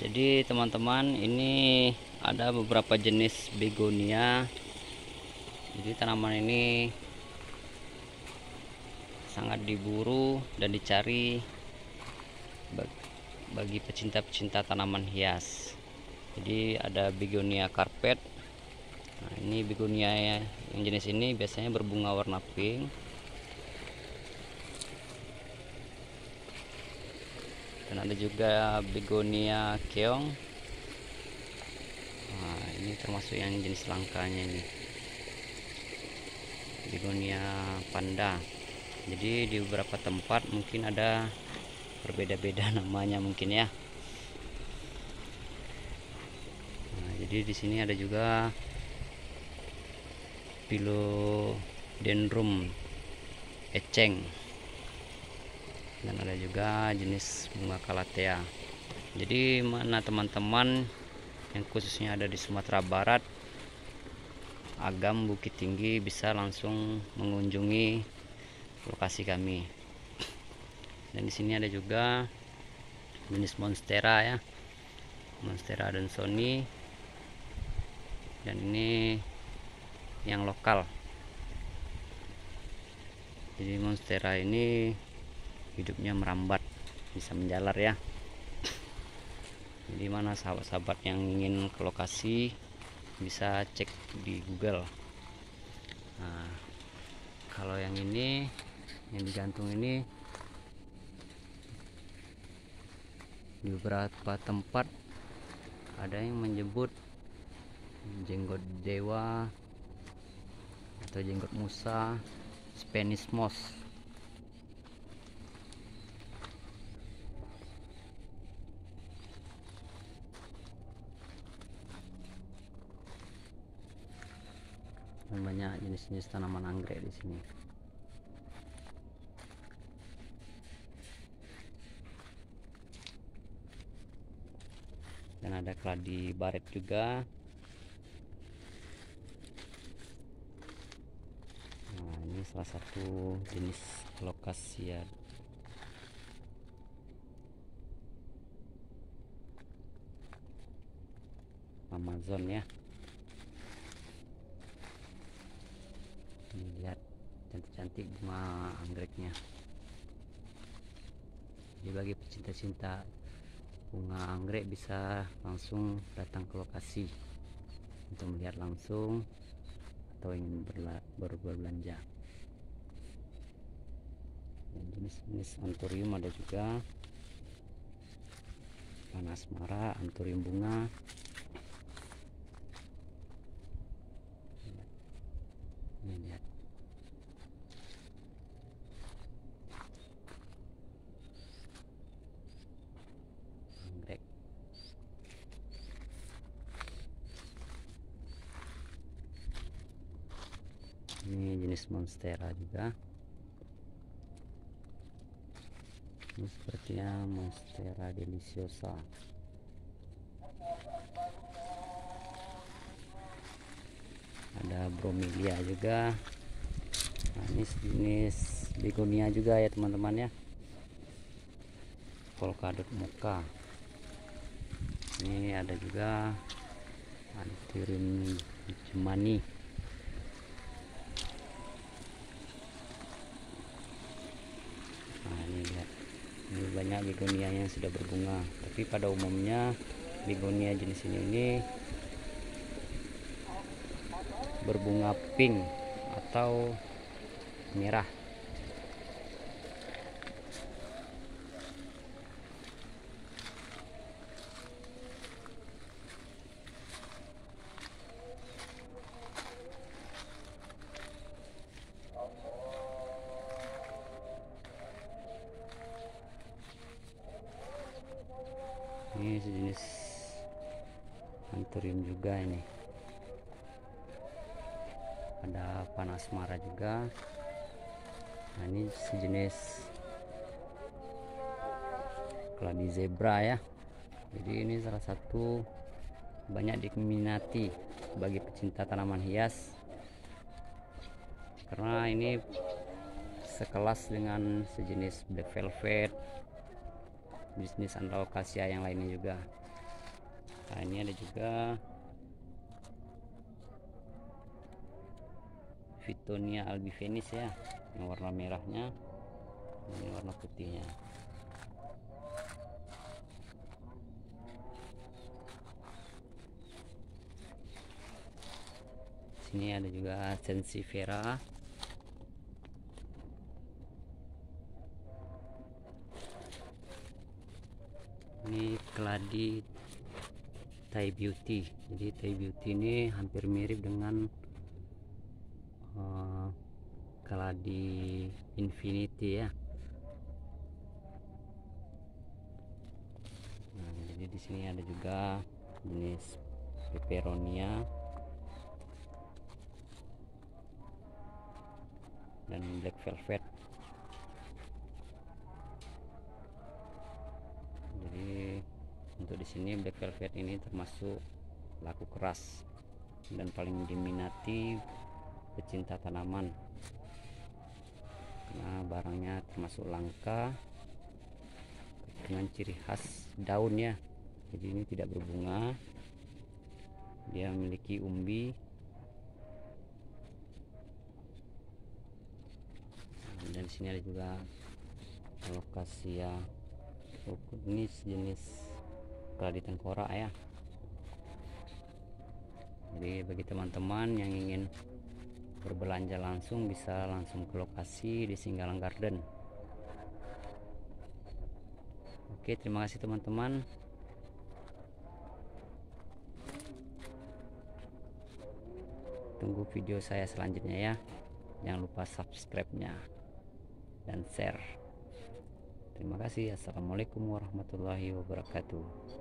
jadi teman-teman ini ada beberapa jenis begonia. Jadi tanaman ini sangat diburu dan dicari bagi pecinta-pecinta tanaman hias. Jadi ada begonia karpet. Nah ini begonia yang jenis ini biasanya berbunga warna pink ada juga begonia keong. Nah, ini termasuk yang jenis langkanya ini. Begonia panda. Jadi di beberapa tempat mungkin ada berbeda-beda namanya mungkin ya. Nah, jadi di sini ada juga philodendron eceng dan ada juga jenis bunga kalatea. Jadi mana teman-teman yang khususnya ada di Sumatera Barat Agam Bukit Tinggi bisa langsung mengunjungi lokasi kami. Dan di sini ada juga jenis monstera ya. Monstera dan sony. Dan ini yang lokal. Jadi monstera ini hidupnya merambat bisa menjalar ya. Jadi mana sahabat-sahabat yang ingin ke lokasi bisa cek di Google. Nah kalau yang ini yang digantung ini di beberapa tempat ada yang menyebut jenggot dewa atau jenggot musa Spanish moss dan banyak jenis-jenis tanaman anggrek di sini. Dan ada keladi baret juga. Nah, ini salah satu jenis lokasi ya. Amazon ya. Ini lihat cantik-cantik bunga anggreknya. Jadi bagi pecinta-cinta bunga anggrek bisa langsung datang ke lokasi untuk melihat langsung atau ingin berbelanja. Dan jenis-jenis anthurium ada juga. Panas marah anthurium bunga ini lihat anggrek ini jenis monstera juga. Ini sepertinya monstera deliciosa. Ada bromelia juga. Nah, ini jenis begonia juga ya teman-teman ya. Polkadot muka. Ini ada juga antirim jemani nah ini lihat ini banyak begonia yang sudah berbunga. Tapi pada umumnya begonia jenis ini ini berbunga pink atau merah ini sejenis anthurium juga ini. Ada panas marah juga. Nah ini sejenis keladi zebra ya. Jadi ini salah satu banyak diminati bagi pecinta tanaman hias. Karena ini sekelas dengan sejenis black velvet bisnis androkasia yang lainnya juga. Nah ini ada juga Vitonia albifenis ya yang warna merahnya ini warna putihnya. Sini ada juga sensifera ini keladi Thai Beauty. Jadi Thai Beauty ini hampir mirip dengan uh, keladi Infinity ya. Nah, jadi di sini ada juga jenis peperonia. Dan black velvet jadi untuk di sini black velvet ini termasuk laku keras dan paling diminati pecinta tanaman. Karena barangnya termasuk langka dengan ciri khas daunnya. Jadi ini tidak berbunga. Dia memiliki umbi. Dan sini ada juga alokasia oh, ini jenis keladi tengkorak ya. Jadi bagi teman-teman yang ingin berbelanja langsung bisa langsung ke lokasi di Singgalang Garden. Oke terima kasih teman-teman. Tunggu video saya selanjutnya ya. Jangan lupa subscribe nya dan share. Terima kasih. Assalamualaikum warahmatullahi wabarakatuh